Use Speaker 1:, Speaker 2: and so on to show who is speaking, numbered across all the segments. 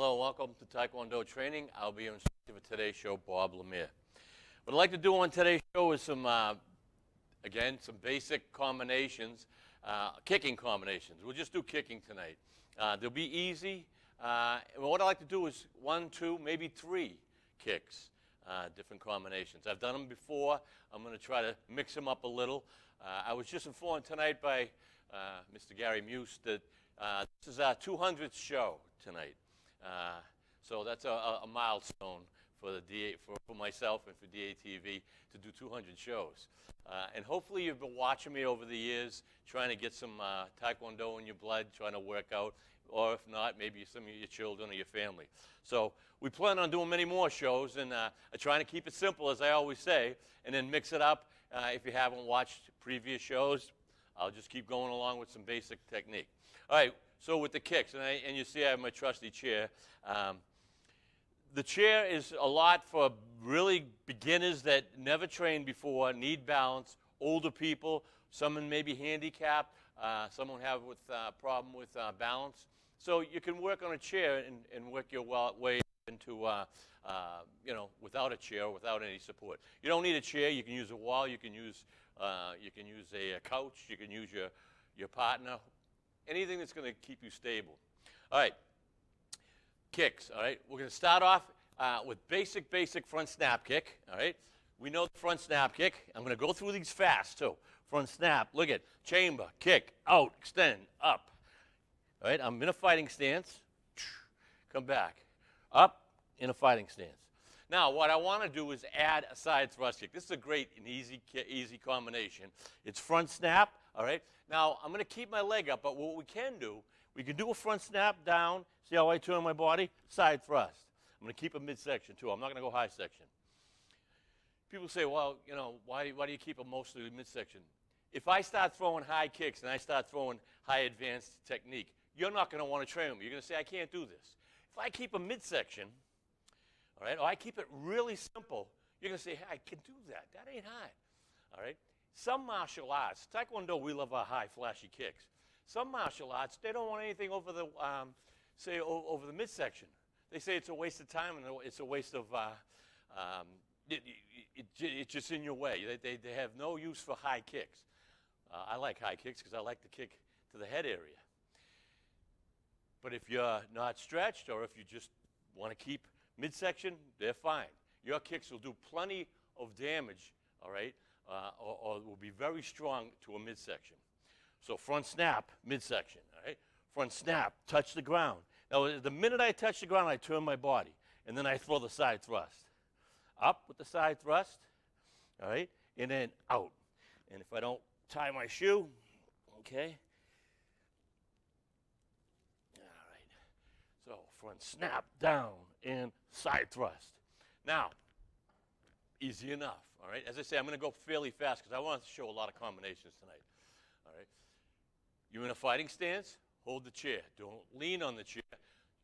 Speaker 1: Hello, and welcome to Taekwondo Training. I'll be your instructor for today's show, Bob Lemire. What I'd like to do on today's show is some, uh, again, some basic combinations, uh, kicking combinations. We'll just do kicking tonight. Uh, they'll be easy. Uh, and what I like to do is one, two, maybe three kicks, uh, different combinations. I've done them before. I'm going to try to mix them up a little. Uh, I was just informed tonight by Mr. Gary Muse that this is our 200th show tonight. Uh, so that's a, a, milestone for the DA, for, for myself and for DATV to do 200 shows. Uh, and hopefully you've been watching me over the years, trying to get some uh, Taekwondo in your blood, trying to work out, or if not, maybe some of your children or your family. So we plan on doing many more shows and uh, trying to keep it simple, as I always say, and then mix it up. Uh, if you haven't watched previous shows, I'll just keep going along with some basic technique. All right, so with the kicks, and, I, and you see I have my trusty chair. Um, the chair is a lot for really beginners that never trained before, need balance, older people, someone may be handicapped, uh, someone have with uh, problem with uh, balance. So you can work on a chair and, and work your way into, uh, uh, you know, without a chair, without any support. You don't need a chair. You can use a wall. You can use, uh, you can use a, a couch. You can use your, your partner, anything that's going to keep you stable. All right, kicks, all right? We're going to start off uh, with basic, basic front snap kick, all right? We know the front snap kick. I'm going to go through these fast, too. Front snap, look at chamber, kick, out, extend, up. All right, I'm in a fighting stance. Come back. Up, in a fighting stance. Now, what I want to do is add a side thrust kick. This is a great and easy, easy combination. It's front snap, all right? Now, I'm going to keep my leg up, but what we can do, we can do a front snap down. See how I turn my body? Side thrust. I'm going to keep a midsection, too. I'm not going to go high section. People say, well, you know, why, why do you keep a mostly midsection? If I start throwing high kicks and I start throwing high advanced technique, you're not going to want to train me. You're going to say, I can't do this. If I keep a midsection, all right, or I keep it really simple, you're going to say, hey, I can do that. That ain't high. All right? Some martial arts, Taekwondo, we love our high, flashy kicks. Some martial arts, they don't want anything over the, um, say, over the midsection. They say it's a waste of time and it's a waste of, uh, um, it, it, it, it's just in your way. They, they, they have no use for high kicks. Uh, I like high kicks because I like to kick to the head area. But if you're not stretched or if you just want to keep midsection, they're fine. Your kicks will do plenty of damage, all right, uh, or, or, will be very strong to a midsection. So front snap, midsection, all right? Front snap, touch the ground. Now, the minute I touch the ground, I turn my body, and then I throw the side thrust. Up with the side thrust, all right, and then out. And if I don't tie my shoe, okay, all right. So front snap, down, and side thrust. Now, easy enough. All right. As I say, I'm going to go fairly fast because I want to show a lot of combinations tonight. All right. You're in a fighting stance. Hold the chair. Don't lean on the chair.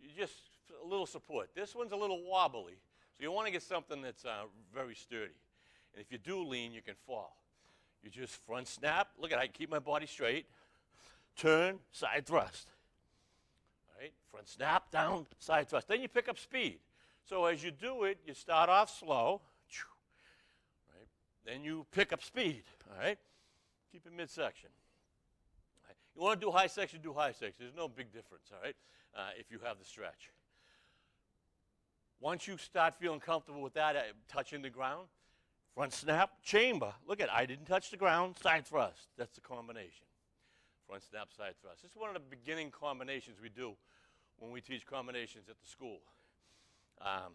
Speaker 1: You just a little support. This one's a little wobbly, so you want to get something that's uh, very sturdy. And if you do lean, you can fall. You just front snap. Look at I keep my body straight. Turn, side thrust. Right. Front snap, down, side thrust. Then you pick up speed. So as you do it, you start off slow. Then you pick up speed, all right? Keep it midsection. Right? You want to do high section, do high section. There's no big difference, all right, uh, if you have the stretch. Once you start feeling comfortable with that, uh, touching the ground, front snap, chamber. Look at I didn't touch the ground, side thrust. That's the combination. Front snap, side thrust. This is one of the beginning combinations we do when we teach combinations at the school. Um,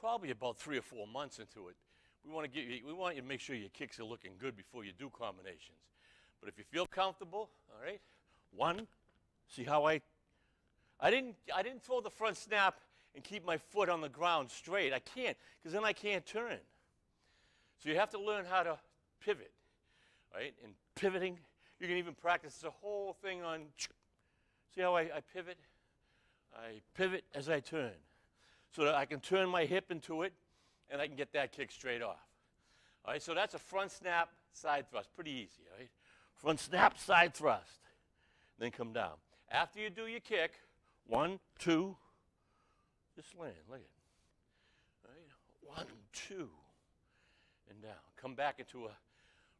Speaker 1: probably about three or four months into it, we want to get you, we want you to make sure your kicks are looking good before you do combinations. But if you feel comfortable, all right, one, see how I, I didn't, I didn't throw the front snap and keep my foot on the ground straight. I can't, because then I can't turn. So you have to learn how to pivot, right? And pivoting, you can even practice the whole thing on, see how I, I pivot? I pivot as I turn so that I can turn my hip into it and I can get that kick straight off. All right, so that's a front snap, side thrust. Pretty easy, all right? Front snap, side thrust. Then come down. After you do your kick, One, two. Just land. Look at it. All right. One, two. And down. Come back into a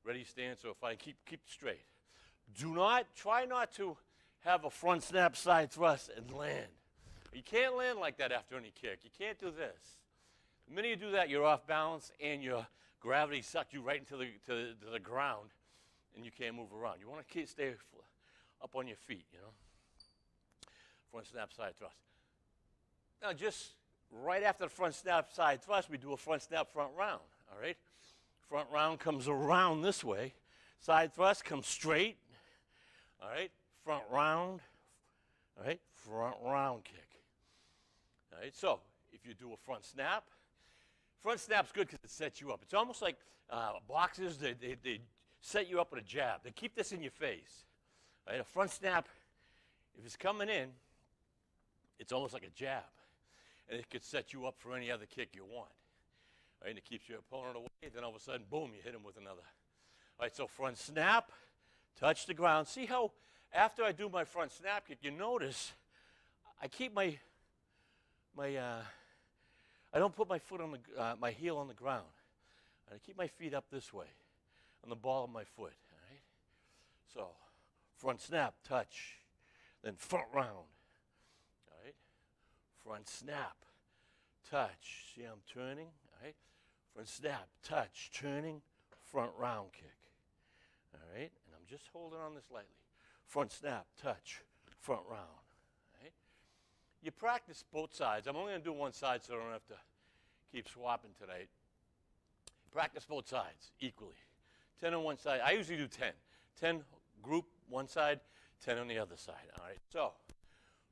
Speaker 1: ready stance or fight. Keep, keep straight. Do not, try not to have a front snap side thrust and land. You can't land like that after any kick. You can't do this. The minute you do that, you're off balance and your gravity sucked you right into the, to, to the ground and you can't move around. You want to stay up on your feet, you know. Front snap side thrust. Now, just right after the front snap side thrust, we do a front snap front round, all right? Front round comes around this way. Side thrust comes straight, all right? Front round, all right? Front round kick. All right, so if you do a front snap, front snap's good because it sets you up. It's almost like uh, boxers, they, they, they set you up with a jab. They keep this in your face. Right? A front snap, if it's coming in, it's almost like a jab. And it could set you up for any other kick you want. Right? And it keeps your opponent away. Then all of a sudden, boom, you hit him with another. All right, so front snap, touch the ground. See how after I do my front snap kick, you notice I keep my my, uh, I don't put my foot on the, uh, my heel on the ground. I keep my feet up this way, on the ball of my foot. All right. So, front snap, touch, then front round. All right. Front snap, touch. See, I'm turning. All right. Front snap, touch, turning, front round kick. All right. Just holding on this lightly. Front snap, touch, front round you practice both sides. I'm only going to do one side so I don't have to keep swapping tonight. Practice both sides equally. 10 on one side. I usually do 10. 10 group one side, 10 on the other side. All right, so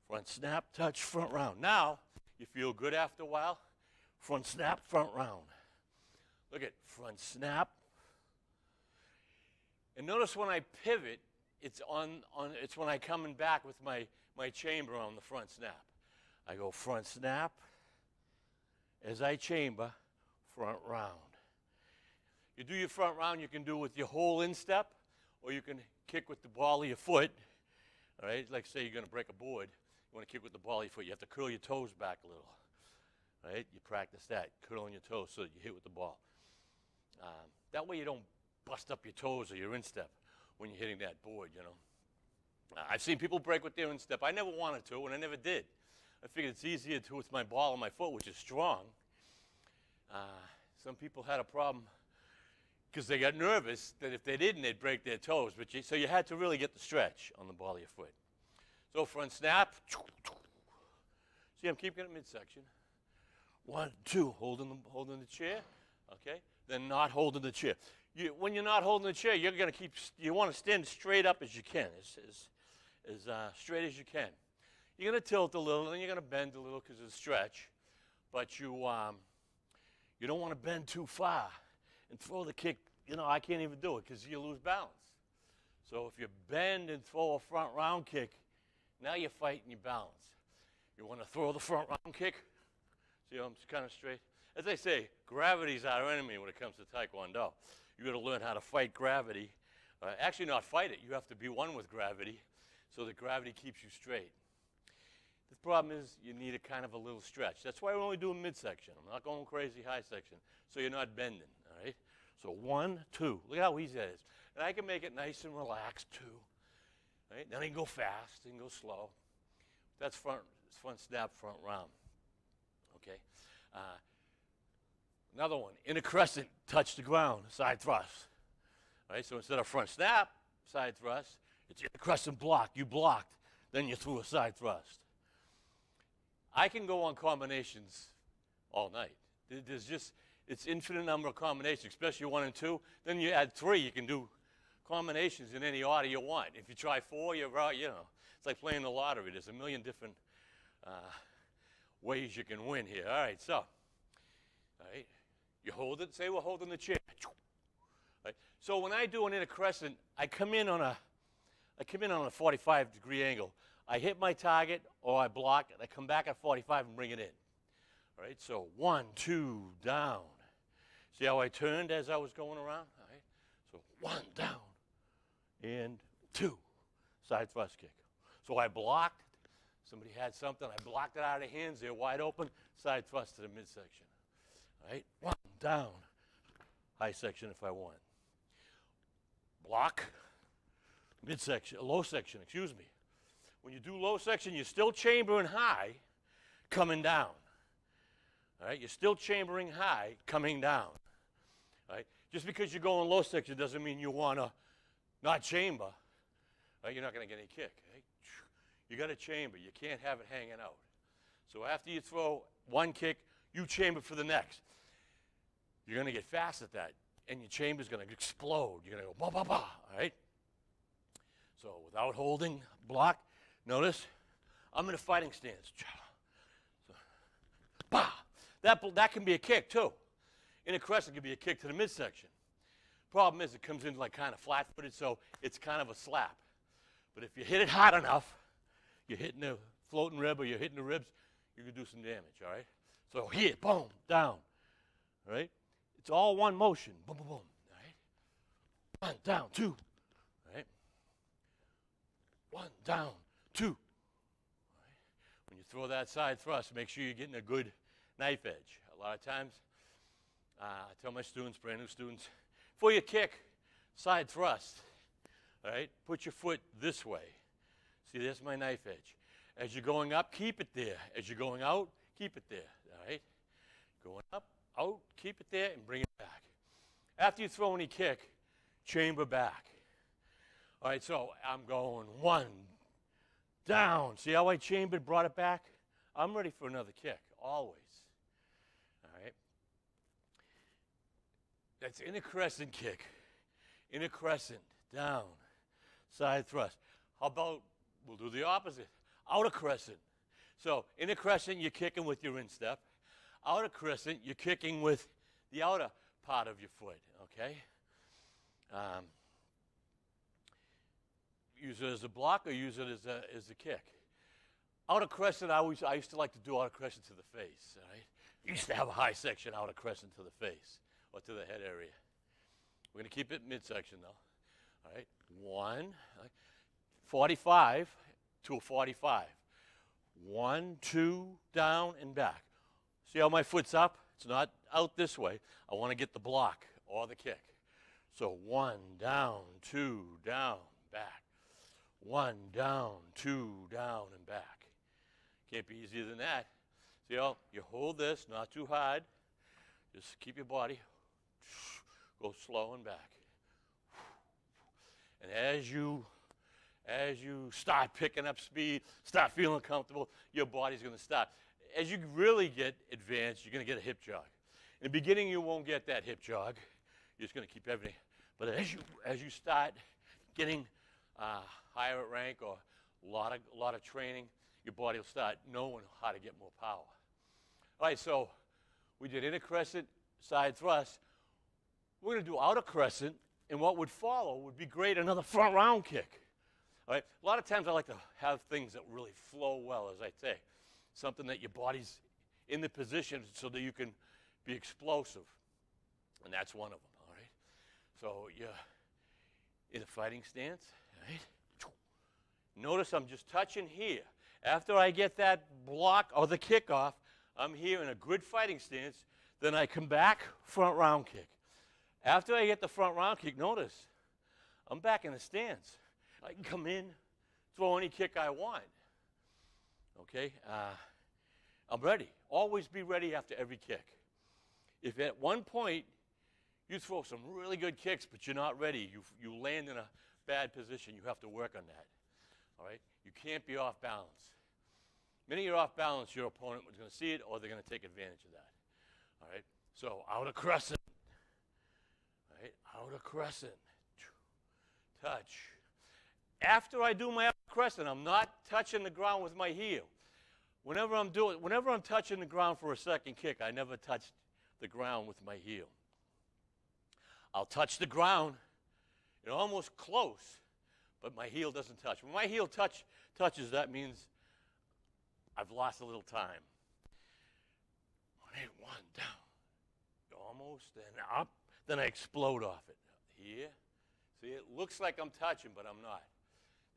Speaker 1: front snap, touch, front round. Now, you feel good after a while. Front snap, front round. Look at front snap. And notice when I pivot, it's on, on it's when I coming back with my, my chamber on the front snap. I go front snap. As I chamber, front round. You do your front round, you can do with your whole instep, or you can kick with the ball of your foot. All right, like say you're going to break a board. You want to kick with the ball of your foot. You have to curl your toes back a little. All right, you practice that, curling your toes so that you hit with the ball. Um, that way you don't bust up your toes or your instep when you're hitting that board, you know. I've seen people break with their instep. I never wanted to, and I never did. I figured it's easier to with my ball on my foot, which is strong. Uh, some people had a problem because they got nervous that if they didn't, they'd break their toes. But you, so you had to really get the stretch on the ball of your foot. So front snap. See, I'm keeping it midsection. One, two, holding the, holding the chair. Okay, then not holding the chair. You, when you're not holding the chair, you're going to keep. You want to stand straight up as you can, as as, as uh, straight as you can. You're going to tilt a little, and you're going to bend a little because of the stretch, but you, um, you don't want to bend too far and throw the kick. You know, I can't even do it because you lose balance. So if you bend and throw a front round kick, now you're fighting your balance. You want to throw the front round kick? See I'm kind of straight? As I say, gravity's our enemy when it comes to Taekwondo. you got to learn how to fight gravity. Uh, actually, not fight it. You have to be one with gravity so that gravity keeps you straight. The problem is you need a kind of a little stretch. That's why we're only doing midsection. I'm not going crazy high section, so you're not bending, all right? So one, two. Look how easy that is. And I can make it nice and relaxed, too. Right? Then I can go fast and go slow. That's front, front snap, front round. Okay? Uh, another one, inner crescent, touch the ground, side thrust. All right? So instead of front snap, side thrust, it's inner crescent block. You blocked, then you threw a side thrust. I can go on combinations all night. There's just, it's infinite number of combinations, especially one and two. Then you add three, you can do combinations in any order you want. If you try four, you're right, you know. It's like playing the lottery. There's a million different uh, ways you can win here. All right, so, all right, you hold it, say we're holding the chair. So when I do an inner crescent, I come in on a, I come in on a 45 degree angle. I hit my target or I block and I come back at 45 and bring it in. All right, so one, two, down. See how I turned as I was going around? All right, so one, down, and two, side thrust kick. So I blocked, Somebody had something, I blocked it out of hands, they're wide open, side thrust to the midsection. All right, one, down, high section if I want. Block, midsection, low section, excuse me. When you do low section, you're still chambering high, coming down. All right, you're still chambering high, coming down. All right, just because you're going low section doesn't mean you want to not chamber. Right? You're not going to get any kick. Right? You got to chamber. You can't have it hanging out. So after you throw one kick, you chamber for the next. You're going to get fast at that, and your chamber's going to explode. You're going to go ba ba ba. All right. So without holding block, notice I'm in a fighting stance. So, bah. That, that can be a kick too. Inner crescent, it can be a kick to the midsection. Problem is, it comes in like kind of flat footed, so it's kind of a slap. But if you hit it hard enough, you're hitting the floating rib or you're hitting the ribs, you can do some damage, all right? So here, boom, down, all right? It's all one motion, boom, boom, boom, all right? One, down, two, all right? One, down, two. When you throw that side thrust, make sure you're getting a good knife edge. A lot of times, uh, I tell my students, brand new students, for your kick, side thrust, all right, put your foot this way. See, there's my knife edge. As you're going up, keep it there. As you're going out, keep it there, all right? Going up, out, keep it there, and bring it back. After you throw any kick, chamber back. All right, so I'm going one, down. See how I chambered, brought it back? I'm ready for another kick, always. All right. That's inner crescent kick. Inner crescent, down, side thrust. How about we'll do the opposite? Outer crescent. So inner crescent, you're kicking with your instep. Outer crescent, you're kicking with the outer part of your foot, okay? Um, use it as a block or use it as a, as a kick. Outer crescent, I, always, I used to like to do outer crescent to the face, all right? Used to have a high section outer crescent to the face or to the head area. We're going to keep it midsection though. All right, one, 45 to a 45. One, two, down and back. See how my foot's up? It's not out this way. I want to get the block or the kick. So one, down, two, down, back. One, down, two, down, and back. Can't be easier than that. See how you hold this, not too hard. Just keep your body Go slow and back. And as you as you start picking up speed, start feeling comfortable, your body's going to start. As you really get advanced, you're going to get a hip jog. In the beginning, you won't get that hip jog. You're just going to keep everything. But as you as you start getting uh, higher at rank or a lot of a lot of training, your body will start knowing how to get more power. All right, so we did inner crescent, side thrust. We're going to do outer crescent, and what would follow would be great another front round kick. All right? A lot of times I like to have things that really flow well, as I say, something that your body's in the position so that you can be explosive, and that's one of them. All right? So you're in a fighting stance. Right? Notice I'm just touching here. After I get that block or the kickoff, I'm here in a good fighting stance. Then I come back, front round kick. After I get the front round kick, notice I'm back in the stance. I can come in, throw any kick I want. Okay? Uh, I'm ready. Always be ready after every kick. If at one point you throw some really good kicks, but you're not ready, you, you land in a bad position, you have to work on that. All right? You can't be off balance. Minute you're off balance, your opponent is going to see it or they're going to take advantage of that. All right? So out outer crescent right? Outer crescent. Touch. After I do my crescent, I'm not touching the ground with my heel. Whenever I'm doing, whenever I'm touching the ground for a second kick, I never touch the ground with my heel. I'll touch the ground, you know, almost close, but my heel doesn't touch. When my heel touch touches, that means I've lost a little time. One, eight, one, down, almost, and up, then I explode off it. Here. See, it looks like I'm touching, but I'm not.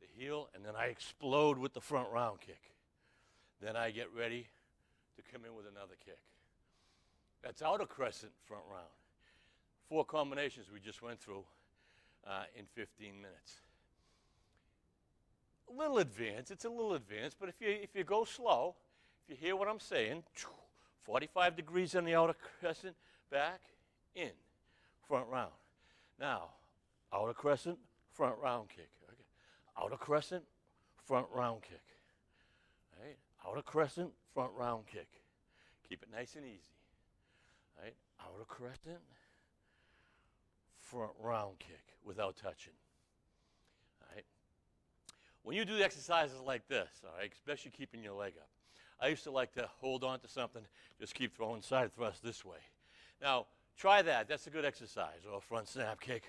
Speaker 1: The heel, and then I explode with the front round kick. Then I get ready to come in with another kick. That's outer crescent front round. Four combinations we just went through uh, in 15 minutes. A little advanced, it's a little advanced, but if you, if you go slow, if you hear what I'm saying, 45 degrees on the outer crescent, back, in, front round. Now, outer crescent, front round kick. Outer crescent, front round kick. Right? Outer crescent, front round kick. Keep it nice and easy. Right? Outer crescent, front round kick without touching. Right? When you do exercises like this, all right, especially keeping your leg up, I used to like to hold on to something, just keep throwing side thrust this way. Now, try that. That's a good exercise, or a front snap kick.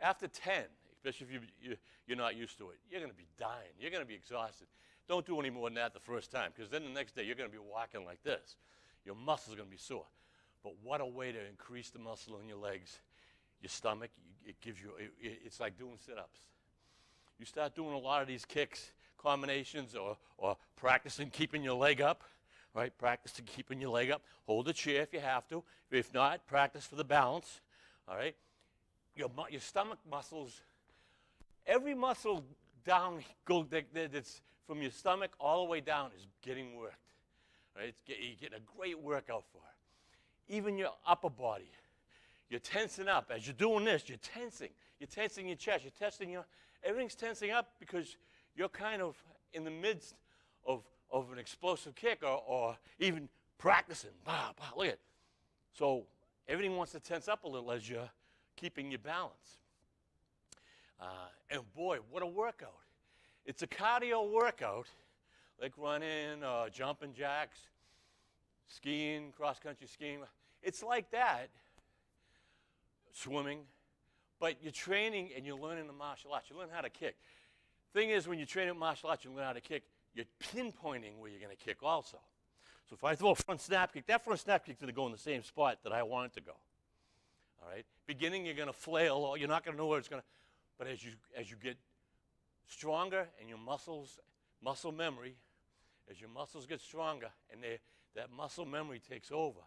Speaker 1: After 10, especially if you, you, you're not used to it, you're going to be dying. You're going to be exhausted. Don't do any more than that the first time, because then the next day you're going to be walking like this. Your muscles are going to be sore. But what a way to increase the muscle in your legs, your stomach. It gives you, it, it's like doing sit ups. You start doing a lot of these kicks, combinations, or, or practicing keeping your leg up, right? Practicing keeping your leg up. Hold the chair if you have to. If not, practice for the balance, all right? Your, your stomach muscles, every muscle down, that's from your stomach all the way down is getting worked. Right? You're getting a great workout for it. Even your upper body, you're tensing up. As you're doing this, you're tensing. You're tensing your chest. You're testing your, everything's tensing up because you're kind of in the midst of, of an explosive kick or, or even practicing. Bah, bah, look at So everything wants to tense up a little as you're keeping your balance. Uh, and boy, what a workout. It's a cardio workout, like running, uh, jumping jacks, skiing, cross country skiing. It's like that, swimming, but you're training and you're learning the martial arts. You learn how to kick. Thing is, when you train in martial arts, you learn how to kick, you're pinpointing where you're going to kick also. So if I throw a front snap kick, that front snap kick's going to go in the same spot that I want it to go. All right? Beginning, you're going to flail, or you're not going to know where it's going to. But as you, as you get stronger and your muscles, muscle memory, as your muscles get stronger and they, that muscle memory takes over,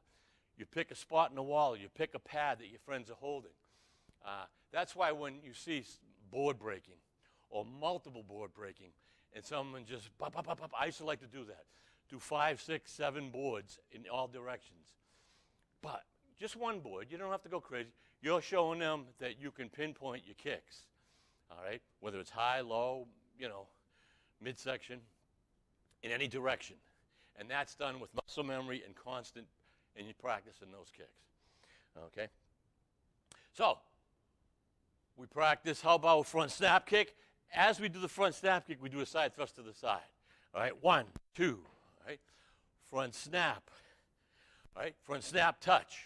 Speaker 1: you pick a spot in the wall, you pick a pad that your friends are holding. Uh, that's why when you see board breaking or multiple board breaking and someone just, pop, pop, pop, pop, I used to like to do that. Do five, six, seven boards in all directions. But just one board, you don't have to go crazy. You're showing them that you can pinpoint your kicks all right? Whether it's high, low, you know, midsection, in any direction. And that's done with muscle memory and constant, and you practice in those kicks, okay? So, we practice, how about front snap kick? As we do the front snap kick, we do a side thrust to the side. All right, one, two, all right? Front snap, all right? Front snap, touch.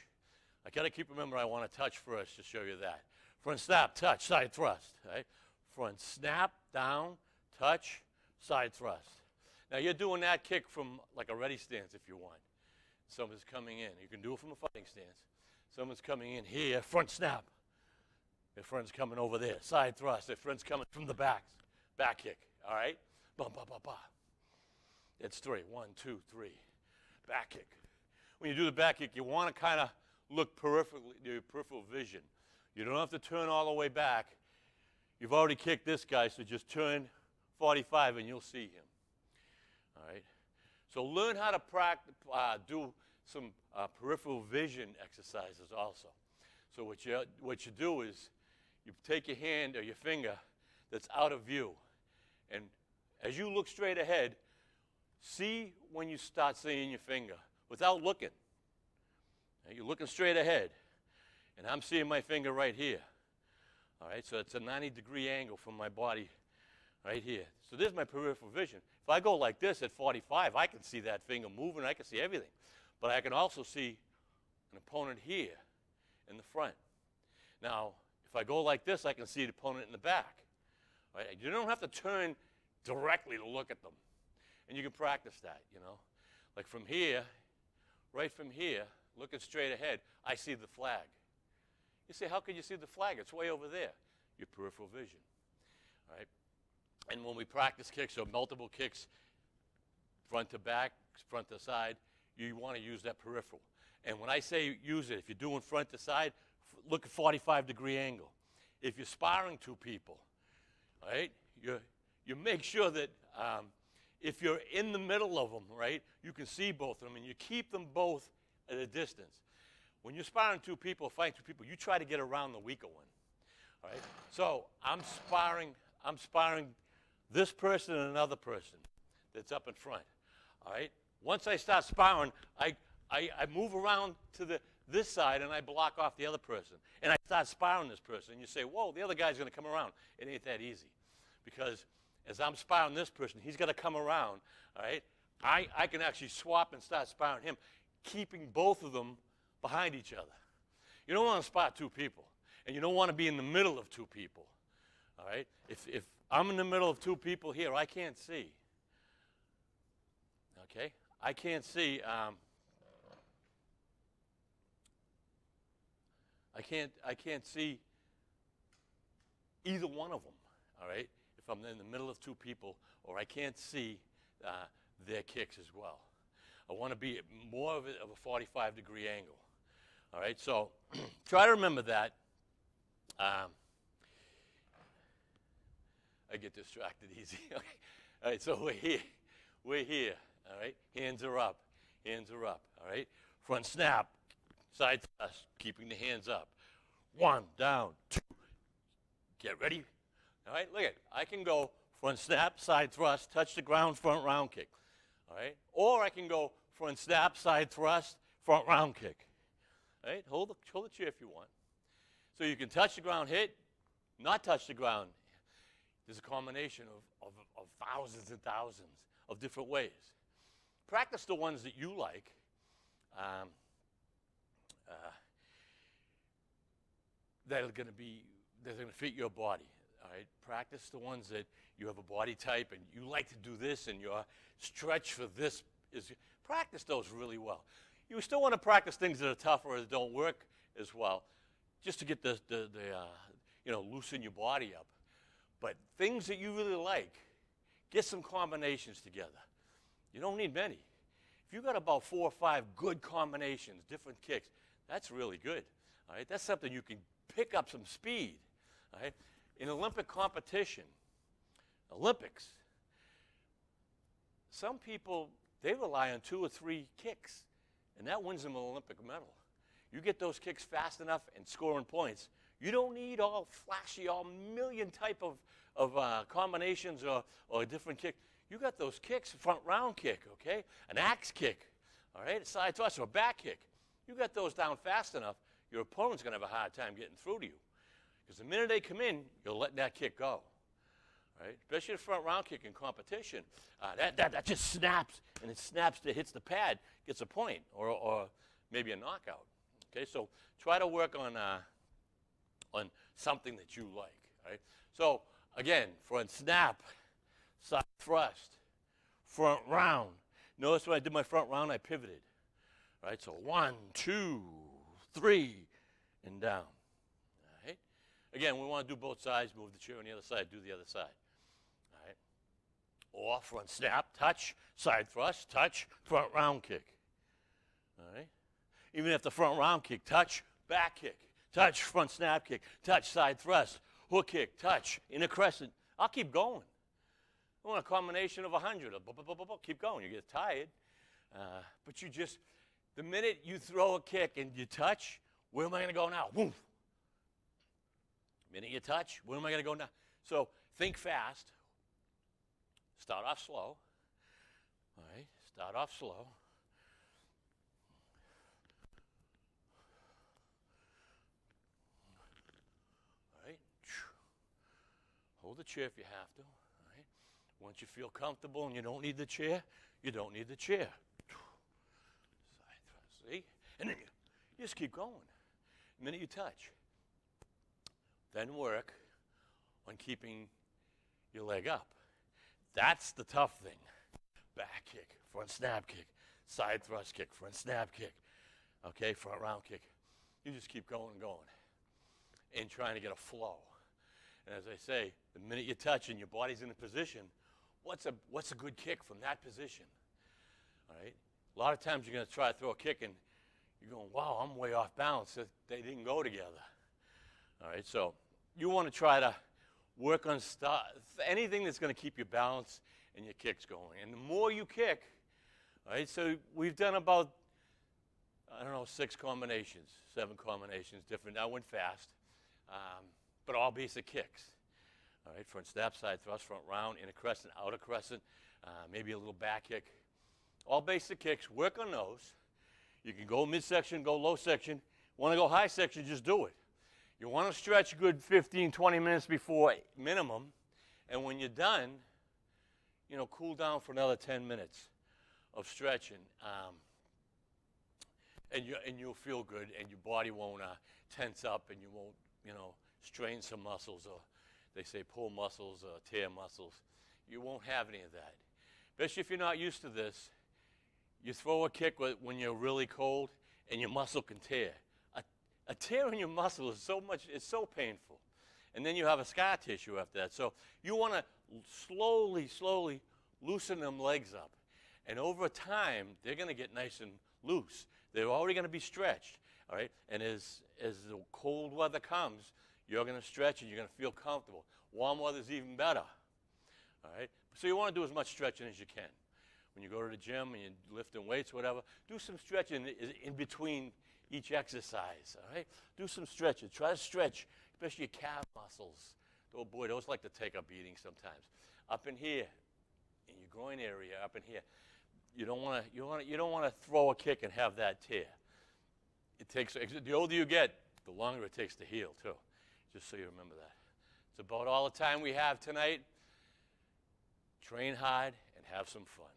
Speaker 1: I gotta keep remember I want to touch first to show you that. Front snap, touch, side thrust. Right? Front snap, down, touch, side thrust. Now you're doing that kick from like a ready stance if you want. Someone's coming in. You can do it from a fighting stance. Someone's coming in here, front snap. Their friend's coming over there, side thrust. Their friend's coming from the back, back kick. All right? Bum, bum, bum, bum. It's three. One, two, three. Back kick. When you do the back kick, you want to kind of look peripherally, your peripheral vision. You don't have to turn all the way back. You've already kicked this guy, so just turn 45 and you'll see him. All right? So learn how to practice, uh, do some uh, peripheral vision exercises also. So what you, what you do is you take your hand or your finger that's out of view, and as you look straight ahead, see when you start seeing your finger without looking. Now, you're looking straight ahead. And I'm seeing my finger right here. All right, so it's a 90 degree angle from my body right here. So this is my peripheral vision. If I go like this at 45, I can see that finger moving, I can see everything. But I can also see an opponent here in the front. Now, if I go like this, I can see the opponent in the back. Right? You don't have to turn directly to look at them. And you can practice that, you know. Like from here, right from here, looking straight ahead, I see the flag. You say, how can you see the flag? It's way over there. Your peripheral vision. All right? And when we practice kicks or multiple kicks, front to back, front to side, you want to use that peripheral. And when I say use it, if you're doing front to side, look at 45 degree angle. If you're sparring two people, right, you, you make sure that um, if you're in the middle of them, right, you can see both of them and you keep them both at a distance. When you're sparring two people, fighting two people, you try to get around the weaker one. All right? So I'm sparring, I'm sparring this person and another person that's up in front. All right? Once I start sparring, I, I, I move around to the this side and I block off the other person. And I start sparring this person. And you say, whoa, the other guy's going to come around. It ain't that easy. Because as I'm sparring this person, he's going to come around. All right? I, I can actually swap and start sparring him, keeping both of them behind each other. You don't want to spot two people. And you don't want to be in the middle of two people. All right? If, if I'm in the middle of two people here, I can't see. Okay? I can't see. Um, I can't, I can't see either one of them, all right, if I'm in the middle of two people, or I can't see uh, their kicks as well. I want to be more of a, of a 45 degree angle, all right? So try to remember that. Um, I get distracted easy. All right, so we're here. We're here, all right? Hands are up. Hands are up, all right? Front snap, side thrust, keeping the hands up. One, down, two. Get ready. All right, look at it. I can go front snap, side thrust, touch the ground, front round kick. All right, or I can go front snap, side thrust, front round kick. Right, hold the, hold the chair if you want. So you can touch the ground, hit, not touch the ground. There's a combination of, of, of thousands and thousands of different ways. Practice the ones that you like. Um, uh, that are going to be that are going to fit your body. All right, practice the ones that you have a body type and you like to do this, and your stretch for this is practice those really well. You still want to practice things that are tougher or that don't work as well, just to get the the, the uh, you know loosen your body up. But things that you really like, get some combinations together. You don't need many. If you got about four or five good combinations, different kicks, that's really good. All right, that's something you can pick up some speed. All right, in Olympic competition, Olympics, some people they rely on two or three kicks, and that wins them an Olympic medal. You get those kicks fast enough and scoring points. You don't need all flashy, all million type of, of uh, combinations or, or different kick. You got those kicks, front round kick, okay? An axe kick, all right? A side thrust or a back kick. You got those down fast enough, your opponent's going to have a hard time getting through to you. Because the minute they come in, you're letting that kick go. Right? Especially the front round kick in competition. Uh, that, that, that just snaps, and it snaps, it hits the pad, gets a point, or, or maybe a knockout. Okay, so try to work on, uh, on something that you like. Right? So again, front snap, side thrust, front round. Notice when I did my front round, I pivoted. Right? So one, two, three, and down. Again, we want to do both sides. Move the chair on the other side. Do the other side. Or front snap, touch, side thrust, touch, front round kick. All right? Even if the front round kick, touch, back kick, touch, front snap kick, touch, side thrust, hook kick, touch, inner crescent. I'll keep going. I want a combination of 100. Keep going. You get tired. Uh, but you just, the minute you throw a kick and you touch, where am I going to go now? Minute you touch, where am I going to go now? So think fast. Start off slow. All right, start off slow. All right. Hold the chair if you have to. All right. Once you feel comfortable and you don't need the chair, you don't need the chair. See? And then you, you just keep going. The minute you touch. Then work on keeping your leg up. That's the tough thing. Back kick, front snap kick, side thrust kick, front snap kick, okay, front round kick. You just keep going and going and trying to get a flow. And as I say, the minute you touch and your body's in a position, what's a, what's a good kick from that position? All right? A lot of times you're going to try to throw a kick and you're going, wow, I'm way off balance. They- They didn't go together. All right, so you want to try to work on stuff, anything that's going to keep your balance and your kicks going. And the more you kick, right? so we've done about, I don't know, six combinations, seven combinations, different. I went fast, um, but all basic kicks. All right, front snap, side thrust, front round, inner crescent, outer crescent, uh, maybe a little back kick. All basic kicks, work on those. You can go midsection, go low section. Want to go high section, just do it. You want to stretch good 15, 20 minutes before minimum. And when you're done, you know, cool down for another 10 minutes of stretching. Um, and, you, and you'll feel good, and your body won't uh, tense up, and you won't, you know, strain some muscles, or they say pull muscles or tear muscles. You won't have any of that. Especially if you're not used to this, you throw a kick when you're really cold, and your muscle can tear. A, tear in your muscle is so much, it's so painful. And then you have a scar tissue after that. So you want to slowly, slowly loosen them legs up. And over time, they're going to get nice and loose. They're already going to be stretched, all right? And as, as the cold weather comes, you're going to stretch and you're going to feel comfortable. Warm weather's even better, all right? So you want to do as much stretching as you can. When you go to the gym and you're lifting weights, whatever, do some stretching in between each exercise, all right? Do some stretches. Try to stretch, especially your calf muscles. Oh boy, those like to take a beating sometimes. Up in here, in your groin area, up in here, you don't want to you want you don't want to throw a kick and have that tear. It takes the older you get, the longer it takes to heal too. Just so you remember that. It's about all the time we have tonight. Train hard and have some fun.